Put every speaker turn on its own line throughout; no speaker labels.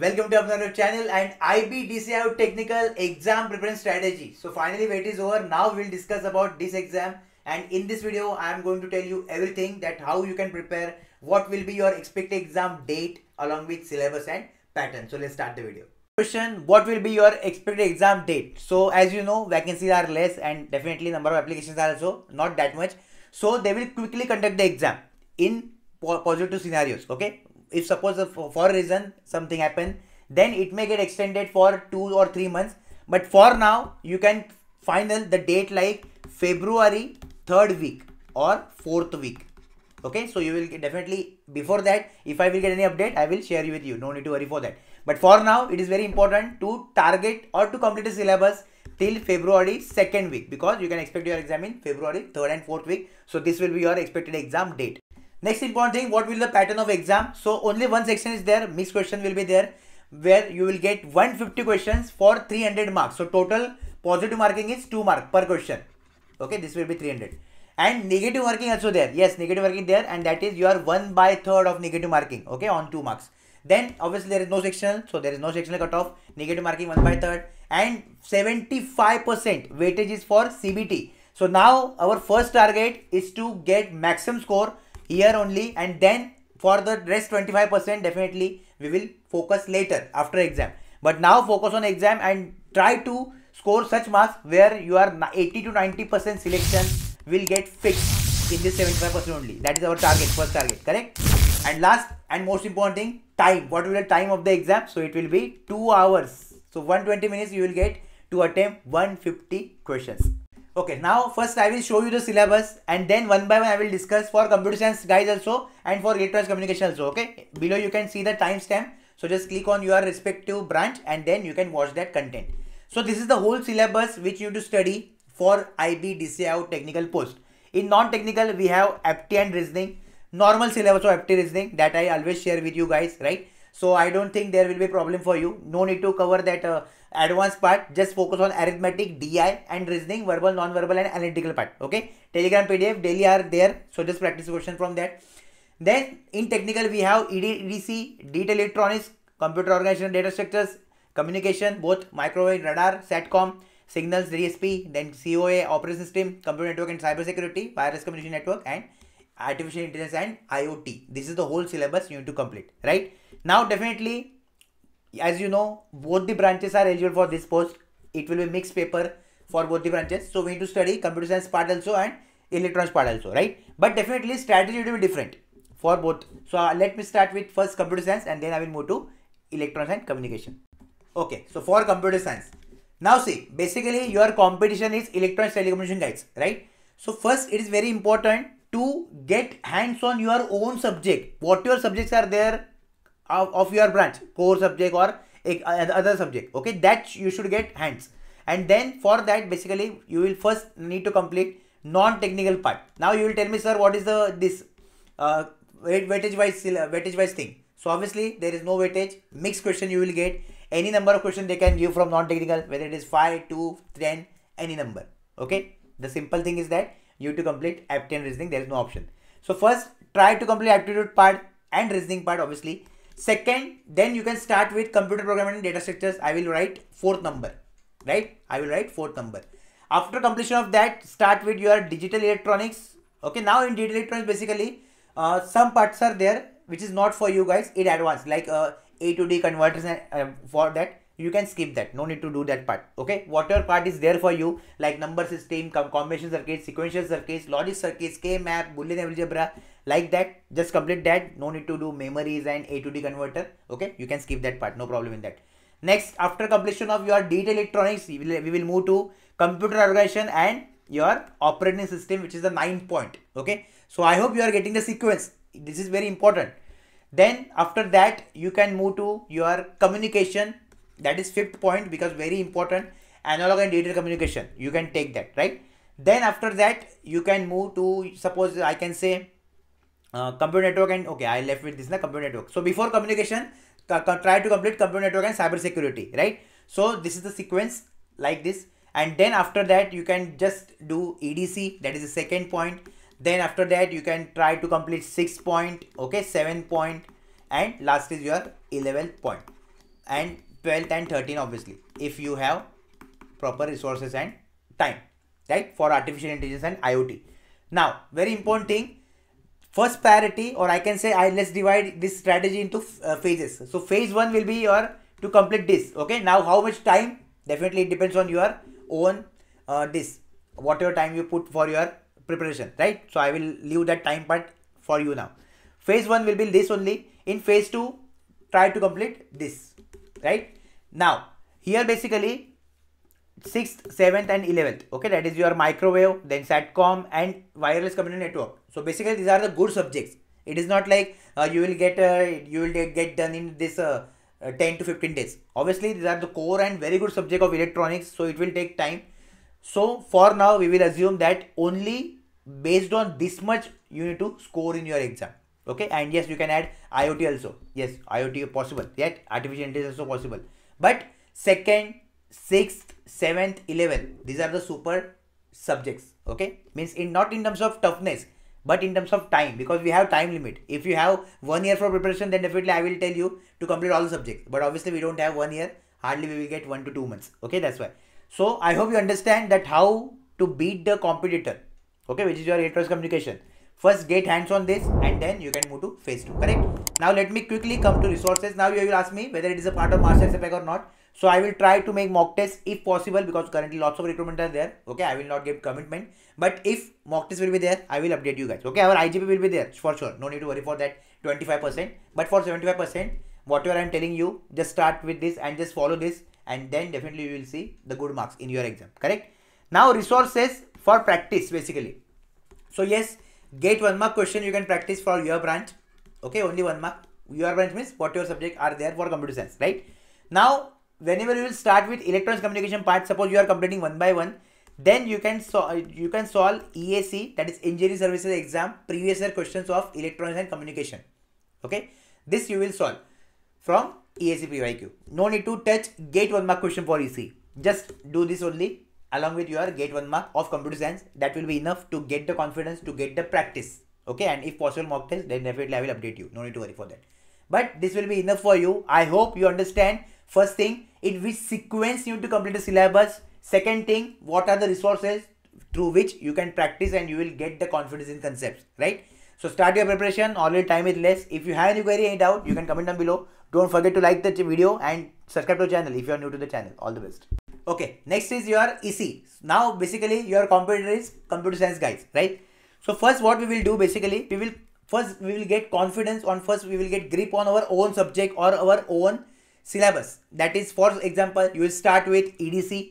Welcome to Apna channel and IBDCI technical exam preparation strategy. So finally wait is over. Now we'll discuss about this exam and in this video I am going to tell you everything that how you can prepare, what will be your expected exam date along with syllabus and pattern. So let's start the video. Question What will be your expected exam date? So as you know vacancies are less and definitely number of applications are also not that much. So they will quickly conduct the exam in positive scenarios okay if suppose for a reason something happen then it may get extended for two or three months. But for now you can final the date like february third week or fourth week. Okay so you will definitely before that if i will get any update i will share with you. No need to worry for that. But for now it is very important to target or to complete the syllabus till february second week because you can expect your exam in february third and fourth week. So this will be your expected exam date Next important thing, what will the pattern of exam? So only one section is there, mixed question will be there where you will get 150 questions for 300 marks. So total positive marking is 2 mark per question. Okay, this will be 300. And negative marking also there. Yes, negative marking there and that is your 1 by third of negative marking. Okay, on 2 marks. Then obviously there is no sectional. So there is no sectional cutoff. Negative marking 1 by third. And 75% weightage is for CBT. So now our first target is to get maximum score here only and then for the rest 25% definitely we will focus later after exam. But now focus on exam and try to score such marks where you are 80 to 90% selection will get fixed in this 75% only. That is our target first target correct? And last and most important thing time. What will be the time of the exam? So it will be 2 hours. So 120 minutes you will get to attempt 150 questions Okay, now first I will show you the syllabus and then one by one I will discuss for computer science guys also and for electronics communication also. Okay, below you can see the timestamp. So just click on your respective branch and then you can watch that content. So this is the whole syllabus which you have to study for IB DCI technical post. In non-technical we have aptitude and reasoning, normal syllabus of aptitude reasoning that I always share with you guys, right? So I don't think there will be a problem for you. No need to cover that uh, advanced part. Just focus on arithmetic di and reasoning verbal non-verbal and analytical part okay? Telegram pdf daily are there so just practice question from that. Then in technical we have ED, edc digital electronics computer organization data structures communication both microwave radar satcom signals dsp then coa operation system computer network and cyber security wireless communication network and artificial intelligence and iot this is the whole syllabus you need to complete right? Now definitely as you know both the branches are eligible for this post. It will be mixed paper for both the branches. So we need to study computer science part also and electronics part also right? But definitely strategy will be different for both. So uh, let me start with first computer science and then i will move to electronics and communication. Okay so for computer science. Now see basically your competition is electronics and telecommunication guys right? So first it is very important to get hands on your own subject. What your subjects are there of, of your branch. Core subject or other subject. Okay? That you should get hands. And then for that basically you will first need to complete non-technical part. Now you will tell me sir what is the this uh, weightage wise weightage wise thing? So obviously there is no weightage. Mixed question you will get. Any number of questions they can give from non-technical whether it is 5 2 10 any number. Okay? The simple thing is that you have to complete aptitude and reasoning there is no option so first try to complete aptitude part and reasoning part obviously Second, then you can start with computer programming and data structures. I will write fourth number, right? I will write fourth number. After completion of that, start with your digital electronics. Okay, now in digital electronics, basically, uh, some parts are there which is not for you guys in advance, like uh, A to D converters and uh, for that you can skip that. No need to do that part. Okay? Whatever part is there for you like number system combination circuits sequential circuits logic circuits k map boolean algebra like that. Just complete that. No need to do memories and a to d converter. Okay? You can skip that part. No problem in that. Next after completion of your digital electronics we will, we will move to computer organization and your operating system which is the nine point. Okay? So i hope you are getting the sequence. This is very important. Then after that you can move to your communication that is fifth point because very important. Analog and digital communication. You can take that right? Then after that you can move to suppose i can say uh, computer network and okay i left with this na computer network. So before communication try to complete computer network and cyber security right? So this is the sequence like this. And then after that you can just do edc that is the second point. Then after that you can try to complete six point okay seven point and last is your 11 point. And 12th and 13 obviously if you have proper resources and time right for artificial intelligence and iot now very important thing first priority or i can say i let's divide this strategy into uh, phases. So phase one will be your to complete this okay? Now how much time? Definitely it depends on your own uh, this whatever time you put for your preparation right? So i will leave that time part for you now. Phase one will be this only. In phase two try to complete this right now here basically 6th 7th and 11th okay? That is your microwave then satcom and wireless communication network. So basically these are the good subjects. It is not like uh, you will get uh, you will get done in this uh, uh, 10 to 15 days. Obviously these are the core and very good subject of electronics so it will take time. So for now we will assume that only based on this much you need to score in your exam okay? And yes you can add iot also. Yes iot is possible. Yet artificial intelligence also possible but second sixth seventh 11th these are the super subjects okay? Means in not in terms of toughness but in terms of time because we have time limit. If you have one year for preparation then definitely i will tell you to complete all the subjects. But obviously we don't have one year. Hardly we will get one to two months okay? That's why. So i hope you understand that how to beat the competitor okay? Which is your electronics communication first get hands on this and then you can move to phase 2 correct now let me quickly come to resources now you will ask me whether it is a part of master pack or not so I will try to make mock tests if possible because currently lots of recruitment are there. Okay, I will not give commitment. But if mock test will be there, I will update you guys. Okay, our IGP will be there for sure. No need to worry for that 25%. But for 75%, whatever I'm telling you, just start with this and just follow this and then definitely you will see the good marks in your exam. Correct? Now resources for practice basically. So yes, get one mark question you can practice for your branch. Okay, only one mark. Your branch means what your subject are there for computer science, right? Now whenever you will start with electronics communication part suppose you are completing one by one then you can so uh, you can solve ESE that is engineering services exam previous year questions of electronics and communication okay this you will solve from ESE PYQ no need to touch gate one mark question for EC just do this only along with your gate one mark of computer science that will be enough to get the confidence to get the practice. Okay? And if possible mock test then definitely I will update you. No need to worry for that. But this will be enough for you. I hope you understand. First thing in which sequence you need to complete the syllabus. Second thing what are the resources through which you can practice and you will get the confidence in concepts right? So start your preparation. Already time is less. If you have any query any doubt you can comment down below. Don't forget to like the video and subscribe to the channel if you are new to the channel. All the best okay next is your ec now basically your computer is computer science guys right? So first what we will do basically we will first we will get confidence on first we will get grip on our own subject or our own syllabus. That is for example you will start with edc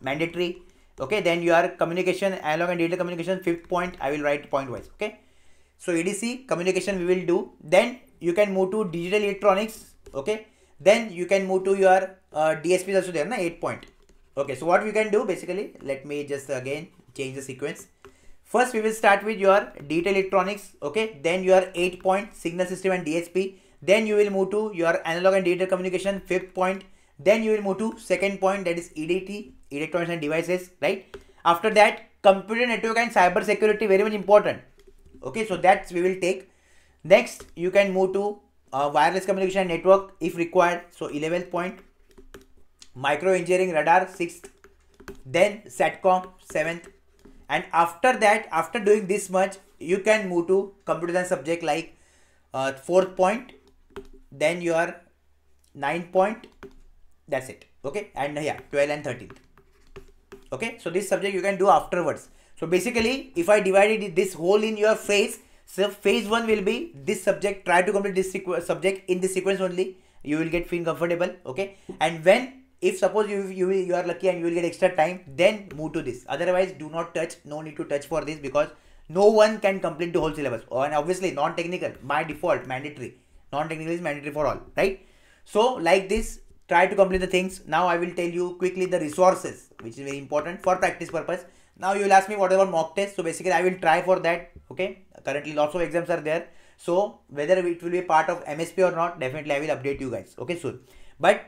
mandatory. Okay then your communication analog and digital communication fifth point i will write point wise okay? So edc communication we will do. Then you can move to digital electronics okay? Then you can move to your uh, dsp also there na 8 point okay so what we can do basically let me just again change the sequence. First we will start with your digital electronics okay? Then your 8 point signal system and dsp then you will move to your analog and digital communication fifth point. Then you will move to second point that is EDT electronics and devices right? After that computer network and cyber security very much important okay? So that's we will take. Next you can move to uh, wireless communication network if required. So 11th point micro engineering radar 6th then satcom 7th and after that after doing this much you can move to computer science subject like uh, fourth point then your 9 point that's it okay? And yeah 12 and 13 okay? So this subject you can do afterwards. So basically if i divided this whole in your phase so phase 1 will be this subject try to complete this subject in this sequence only you will get feel comfortable okay? And when if suppose you you you are lucky and you will get extra time then move to this. Otherwise do not touch. No need to touch for this because no one can complete the whole syllabus. Oh, and obviously non-technical by default mandatory. Non-technical is mandatory for all right? So like this try to complete the things. Now i will tell you quickly the resources which is very important for practice purpose. Now you will ask me what about mock test. So basically i will try for that okay? Currently lots of exams are there. So whether it will be part of msp or not definitely i will update you guys okay soon. But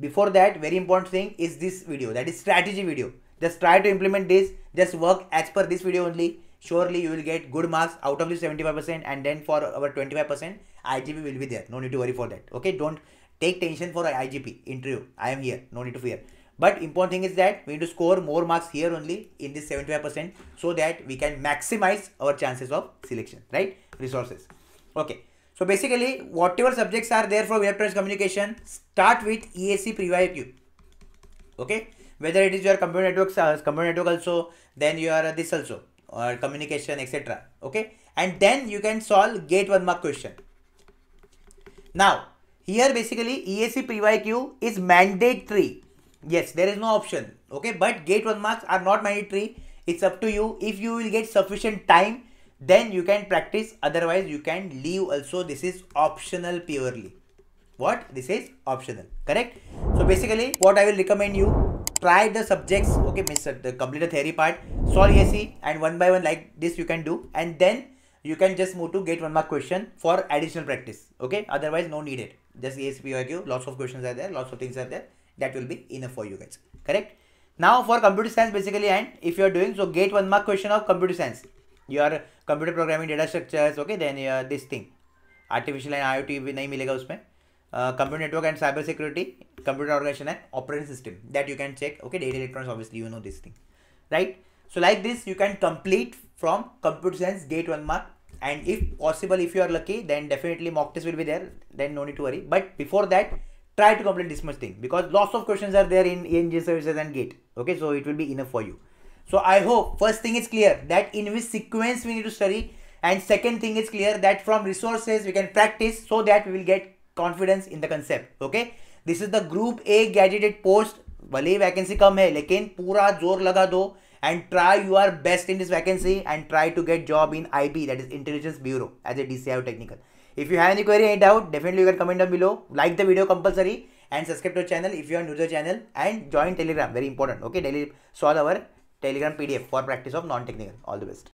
before that very important thing is this video that is strategy video just try to implement this just work as per this video only surely you will get good marks out of the 75% and then for our 25% IGP will be there no need to worry for that okay don't take tension for IGP interview. I am here, no need to fear. But important thing is that we need to score more marks here only in this 75% so that we can maximize our chances of selection, right? Resources. Okay. So basically, whatever subjects are there for electronics communication, start with ESE PYQ. Okay. Whether it is your computer networks, uh, computer network also, then you are uh, this also, or communication, etc. Okay. And then you can solve gate one mark question. Now, here basically ESE PYQ is mandatory yes there is no option okay but gate one marks are not mandatory it's up to you if you will get sufficient time then you can practice otherwise you can leave also. This is optional purely. What? This is optional correct? So basically what i will recommend you try the subjects. Okay mister the complete the theory part. Solve AC and one by one like this you can do. And then you can just move to gate one mark question for additional practice. Okay? Otherwise no needed. Just ESE PYQ lots of questions are there. Lots of things are there. That will be enough for you guys. Correct? Now for computer science basically and if you are doing so gate one mark question of computer science computer programming data structures okay then uh, this thing artificial and IoT भी नहीं मिलेगा उसमें computer network and cyber security computer organisation and operating system that you can check okay data electronics obviously you know this thing right so like this you can complete from computer science gate one mark and if possible if you are lucky then definitely mock test will be there then no need to worry but before that try to complete this much thing because lots of questions are there in ENG services and gate okay so it will be enough for you so i hope first thing is clear that in which sequence we need to study and second thing is clear that from resources we can practice so that we will get confidence in the concept okay this is the group a graduated post भले ही vacancy कम है लेकिन पूरा जोर लगा दो and try your best in this vacancy and try to get job in IB that is Intelligence Bureau as a DCIO technical. If you have any query, any doubt, definitely you can comment down below. Like the video compulsory and subscribe to the channel if you are new to the channel and join Telegram. Very important. Okay, daily solve our Telegram PDF for practice of non-technical. All the best.